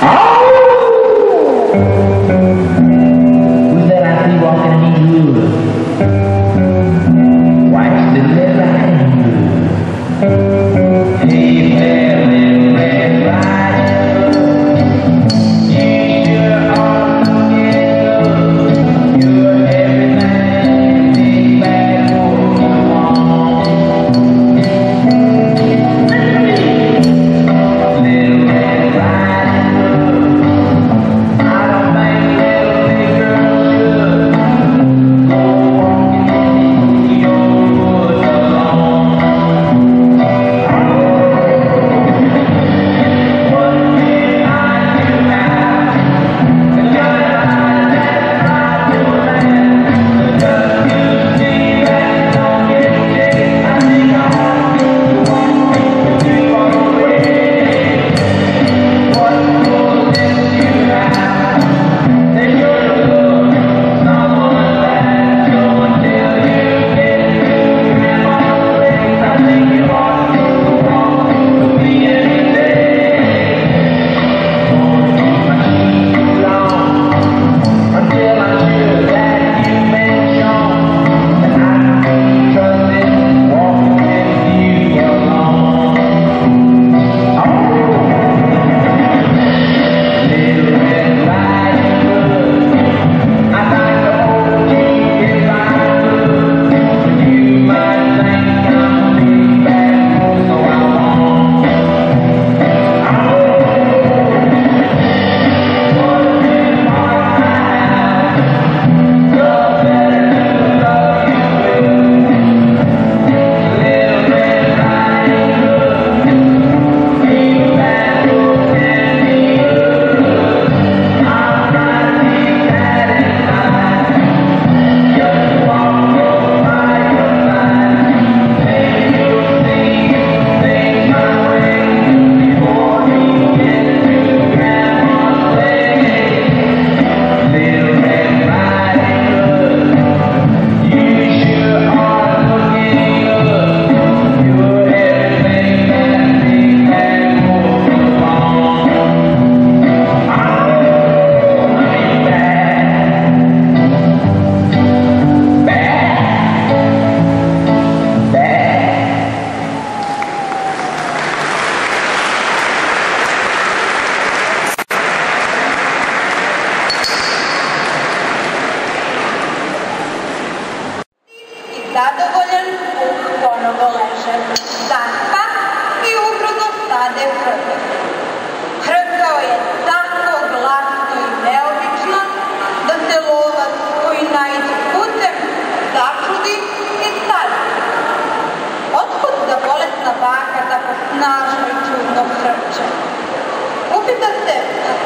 Ah!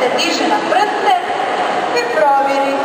Se diže na prste i provjeri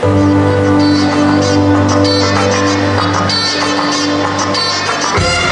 kroz prozor. Kad tamo a u njenoj kućici Aga Vuk. Thank